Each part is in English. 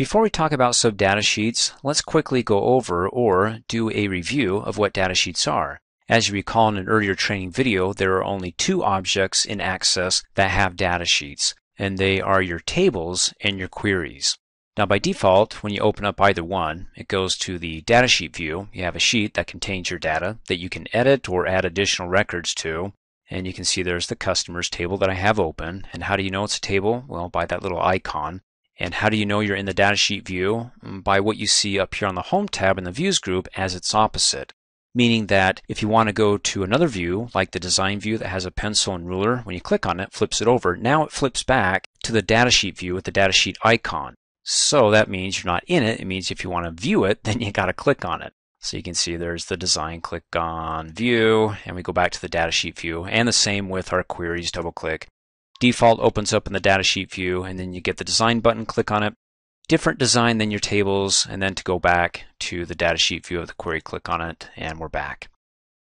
Before we talk about subdata sheets, let's quickly go over or do a review of what data sheets are. As you recall in an earlier training video, there are only two objects in Access that have data sheets, and they are your tables and your queries. Now by default, when you open up either one, it goes to the datasheet view. You have a sheet that contains your data that you can edit or add additional records to. And you can see there's the customers table that I have open. And how do you know it's a table? Well, by that little icon. And how do you know you're in the datasheet view? Mm, by what you see up here on the Home tab in the Views group as its opposite. Meaning that if you want to go to another view, like the design view that has a pencil and ruler, when you click on it, flips it over. Now it flips back to the datasheet view with the datasheet icon. So that means you're not in it. It means if you want to view it, then you got to click on it. So you can see there's the design, click on view, and we go back to the datasheet view. And the same with our queries, double click. Default opens up in the datasheet view, and then you get the design button, click on it. Different design than your tables, and then to go back to the datasheet view of the query, click on it, and we're back.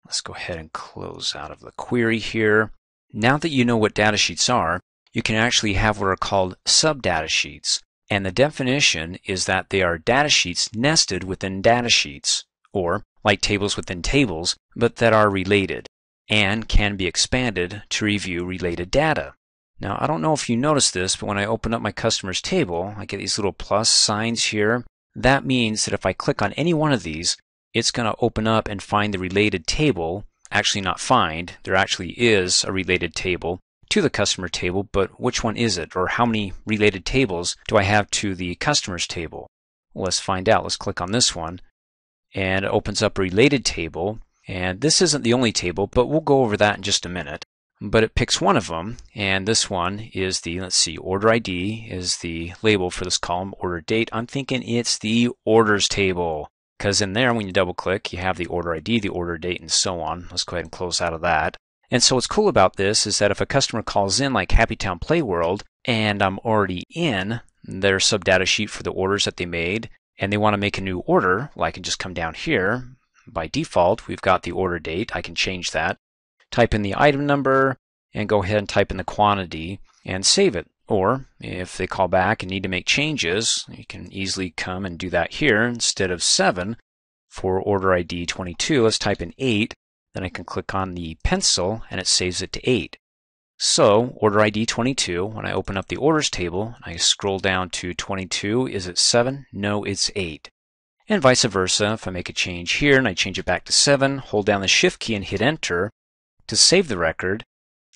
Let's go ahead and close out of the query here. Now that you know what datasheets are, you can actually have what are called sub-datasheets. And the definition is that they are datasheets nested within datasheets, or like tables within tables, but that are related and can be expanded to review related data. Now, I don't know if you noticed this, but when I open up my customers table, I get these little plus signs here. That means that if I click on any one of these, it's going to open up and find the related table. Actually, not find, there actually is a related table to the customer table, but which one is it? Or how many related tables do I have to the customers table? Well, let's find out. Let's click on this one. And it opens up a related table. And this isn't the only table, but we'll go over that in just a minute. But it picks one of them, and this one is the, let's see, order ID is the label for this column, order date. I'm thinking it's the orders table because in there, when you double click, you have the order ID, the order date, and so on. Let's go ahead and close out of that. And so what's cool about this is that if a customer calls in like Happy Town Play World and I'm already in their subdata sheet for the orders that they made and they want to make a new order, well, I can just come down here. By default, we've got the order date. I can change that. Type in the item number and go ahead and type in the quantity and save it. Or if they call back and need to make changes, you can easily come and do that here. Instead of 7 for order ID 22, let's type in 8 then I can click on the pencil and it saves it to 8. So, order ID 22, when I open up the orders table, I scroll down to 22, is it 7? No, it's 8. And vice versa, if I make a change here and I change it back to 7, hold down the shift key and hit enter to save the record,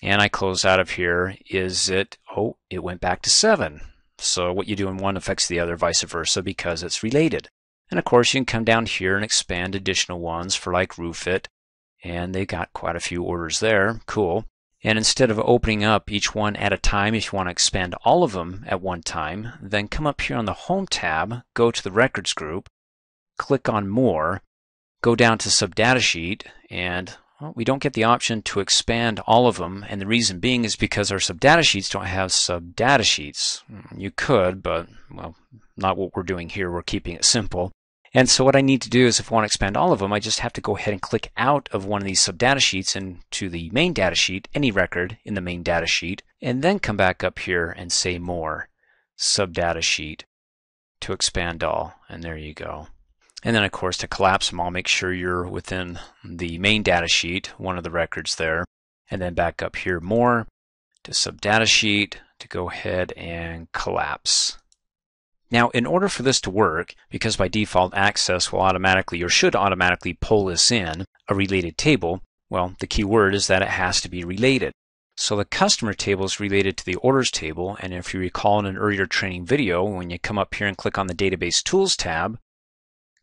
and I close out of here, is it, oh, it went back to 7. So what you do in one affects the other, vice versa, because it's related. And of course, you can come down here and expand additional ones for like Roofit, and they got quite a few orders there. Cool. And instead of opening up each one at a time, if you want to expand all of them at one time, then come up here on the Home tab, go to the Records group, click on More, go down to Subdata Sheet, and well, we don't get the option to expand all of them, and the reason being is because our subdata sheets don't have subdata sheets. Hmm, you could, but, well, not what we're doing here. We're keeping it simple. And so what I need to do is if I want to expand all of them, I just have to go ahead and click out of one of these subdata sheets into the main data sheet, any record in the main data sheet, and then come back up here and say more, subdata sheet to expand all. And there you go. And then of course to collapse them, I'll make sure you're within the main data sheet, one of the records there. And then back up here more to sub data sheet to go ahead and collapse. Now, in order for this to work, because by default Access will automatically or should automatically pull this in, a related table, well, the key word is that it has to be related. So the customer table is related to the orders table, and if you recall in an earlier training video, when you come up here and click on the Database Tools tab,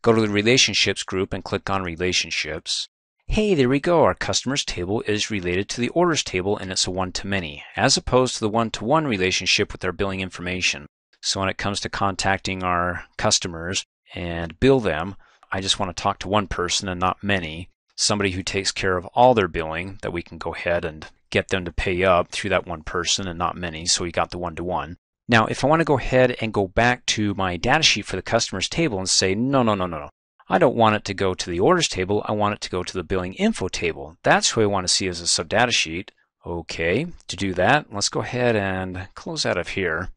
go to the Relationships group and click on Relationships. Hey, there we go. Our customers table is related to the orders table and it's a one-to-many, as opposed to the one-to-one relationship with our billing information. So when it comes to contacting our customers and bill them, I just want to talk to one person and not many. Somebody who takes care of all their billing that we can go ahead and get them to pay up through that one person and not many. So we got the one to one. Now, if I want to go ahead and go back to my data sheet for the customers table and say, no, no, no, no, no. I don't want it to go to the orders table. I want it to go to the billing info table. That's who I want to see as a subdata sheet. Okay, to do that, let's go ahead and close out of here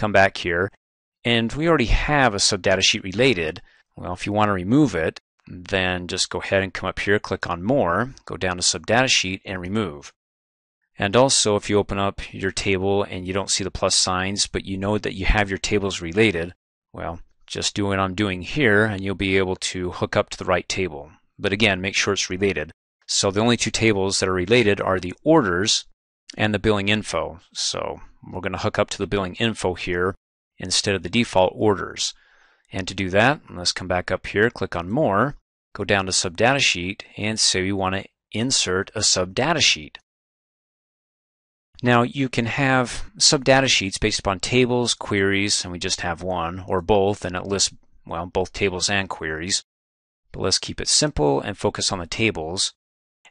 come back here. And we already have a subdata sheet related. Well, if you want to remove it, then just go ahead and come up here, click on More, go down to Subdata Sheet, and Remove. And also, if you open up your table and you don't see the plus signs, but you know that you have your tables related, well, just do what I'm doing here, and you'll be able to hook up to the right table. But again, make sure it's related. So the only two tables that are related are the orders and the billing info. So we're going to hook up to the billing info here instead of the default orders. And to do that, let's come back up here, click on More, go down to Subdata Sheet, and say we want to insert a subdata sheet. Now you can have sub-data sheets based upon tables, queries, and we just have one, or both, and it lists, well, both tables and queries. But let's keep it simple and focus on the tables.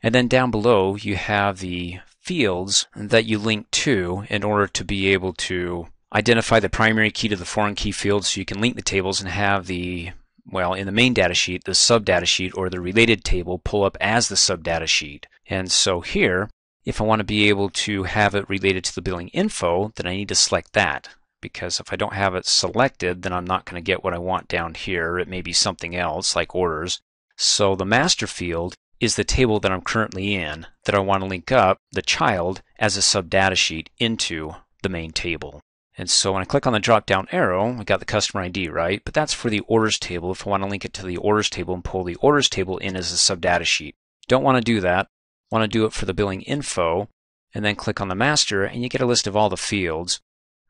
And then down below you have the fields that you link to in order to be able to identify the primary key to the foreign key field so you can link the tables and have the, well, in the main data sheet, the sub data sheet or the related table pull up as the sub data sheet. And so here, if I want to be able to have it related to the billing info, then I need to select that. Because if I don't have it selected, then I'm not going to get what I want down here. It may be something else, like orders. So the master field is the table that I'm currently in that I want to link up the child as a sub data sheet into the main table. And so when I click on the drop down arrow, I got the customer ID, right? But that's for the orders table if I want to link it to the orders table and pull the orders table in as a sub data sheet. Don't want to do that. Want to do it for the billing info and then click on the master and you get a list of all the fields.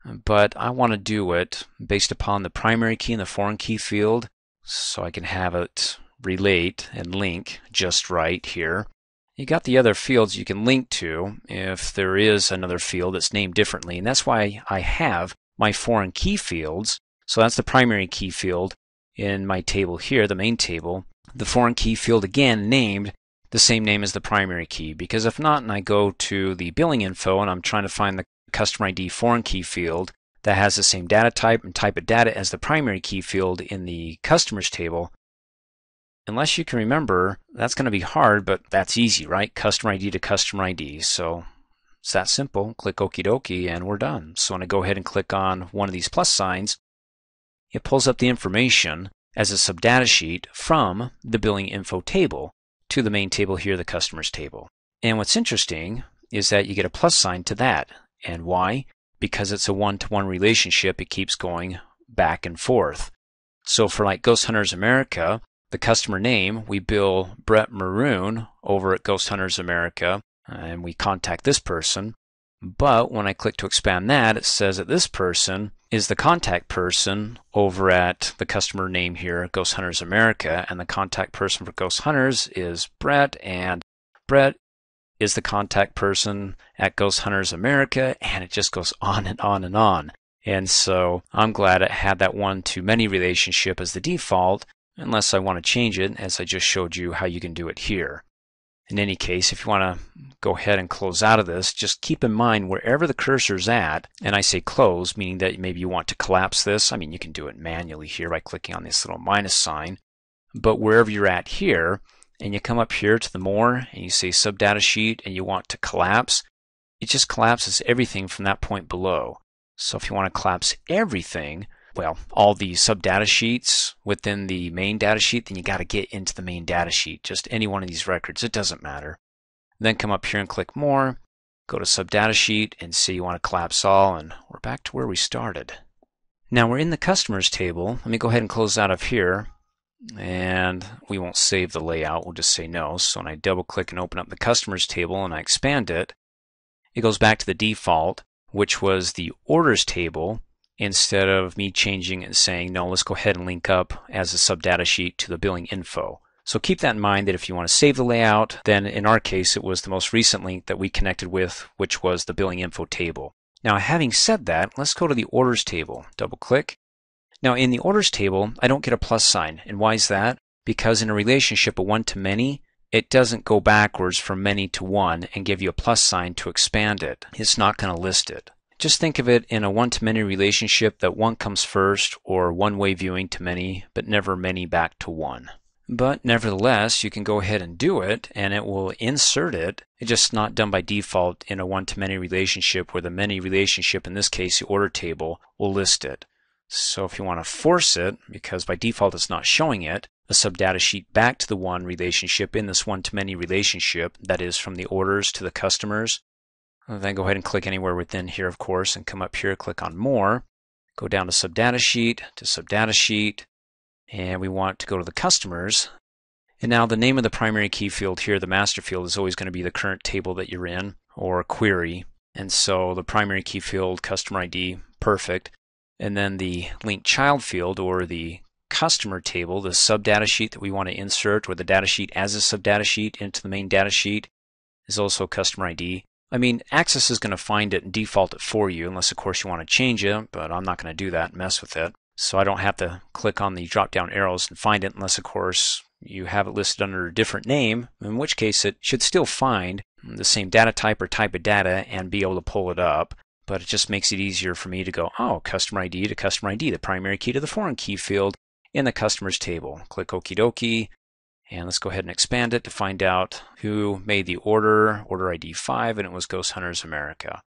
But I want to do it based upon the primary key and the foreign key field so I can have it relate and link just right here. You got the other fields you can link to if there is another field that's named differently. And that's why I have my foreign key fields. So that's the primary key field in my table here, the main table. The foreign key field again named the same name as the primary key because if not and I go to the billing info and I'm trying to find the customer ID foreign key field that has the same data type and type of data as the primary key field in the customers table, unless you can remember, that's going to be hard, but that's easy, right? Customer ID to customer ID. So it's that simple. Click Okie dokie and we're done. So when I go ahead and click on one of these plus signs, it pulls up the information as a subdata sheet from the billing info table to the main table here, the customers table. And what's interesting is that you get a plus sign to that. And why? Because it's a one-to-one -one relationship. It keeps going back and forth. So for like Ghost Hunters America, the customer name, we bill Brett Maroon over at Ghost Hunters America, and we contact this person. But when I click to expand that, it says that this person is the contact person over at the customer name here, Ghost Hunters America, and the contact person for Ghost Hunters is Brett, and Brett is the contact person at Ghost Hunters America, and it just goes on and on and on. And so I'm glad it had that one to many relationship as the default, unless I want to change it, as I just showed you how you can do it here. In any case, if you want to go ahead and close out of this, just keep in mind wherever the cursor is at, and I say close, meaning that maybe you want to collapse this. I mean, you can do it manually here by clicking on this little minus sign. But wherever you're at here, and you come up here to the more, and you say subdata sheet, and you want to collapse, it just collapses everything from that point below. So if you want to collapse everything, well, all the sub data sheets within the main data sheet, then you got to get into the main data sheet. Just any one of these records, it doesn't matter. Then come up here and click More, go to sub data sheet and say you want to collapse all, and we're back to where we started. Now we're in the customers table. Let me go ahead and close out of here. And we won't save the layout, we'll just say no. So when I double click and open up the customers table and I expand it, it goes back to the default, which was the orders table instead of me changing and saying, no, let's go ahead and link up as a subdata sheet to the billing info. So keep that in mind that if you want to save the layout, then in our case, it was the most recent link that we connected with, which was the billing info table. Now, having said that, let's go to the orders table. Double click. Now, in the orders table, I don't get a plus sign. And why is that? Because in a relationship of one to many, it doesn't go backwards from many to one and give you a plus sign to expand it. It's not going to list it. Just think of it in a one-to-many relationship that one comes first or one-way viewing to many, but never many back to one. But nevertheless, you can go ahead and do it and it will insert it. It's just not done by default in a one-to-many relationship where the many relationship, in this case the order table, will list it. So if you want to force it, because by default it's not showing it, a subdata sheet back to the one relationship in this one-to-many relationship, that is from the orders to the customers. Then go ahead and click anywhere within here, of course, and come up here, click on More. Go down to Subdata Sheet, to Subdata Sheet, and we want to go to the customers. And now the name of the primary key field here, the master field, is always going to be the current table that you're in, or query. And so the primary key field, customer ID, perfect. And then the link child field, or the customer table, the subdata sheet that we want to insert, or the data sheet as a subdata sheet into the main data sheet, is also customer ID. I mean, Access is going to find it and default it for you, unless of course you want to change it, but I'm not going to do that, mess with it. So I don't have to click on the drop down arrows and find it unless of course you have it listed under a different name, in which case it should still find the same data type or type of data and be able to pull it up. But it just makes it easier for me to go, oh, customer ID to customer ID, the primary key to the foreign key field, in the customers table. Click Okie dokie. And let's go ahead and expand it to find out who made the order, order ID 5, and it was Ghost Hunters America.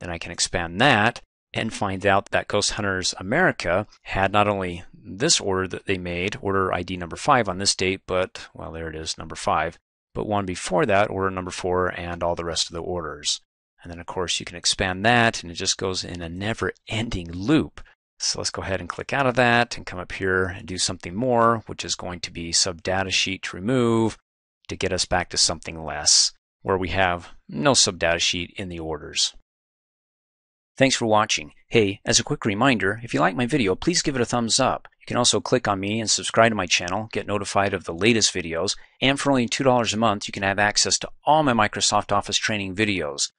Then I can expand that and find out that Ghost Hunters America had not only this order that they made, order ID number 5 on this date, but, well, there it is, number 5, but one before that, order number 4, and all the rest of the orders. And then, of course, you can expand that, and it just goes in a never ending loop. So let's go ahead and click out of that and come up here and do something more, which is going to be sub data sheet to remove to get us back to something less where we have no sub data sheet in the orders. Thanks for watching. Hey, as a quick reminder, if you like my video, please give it a thumbs up. You can also click on me and subscribe to my channel, get notified of the latest videos, and for only $2 a month, you can have access to all my Microsoft Office training videos.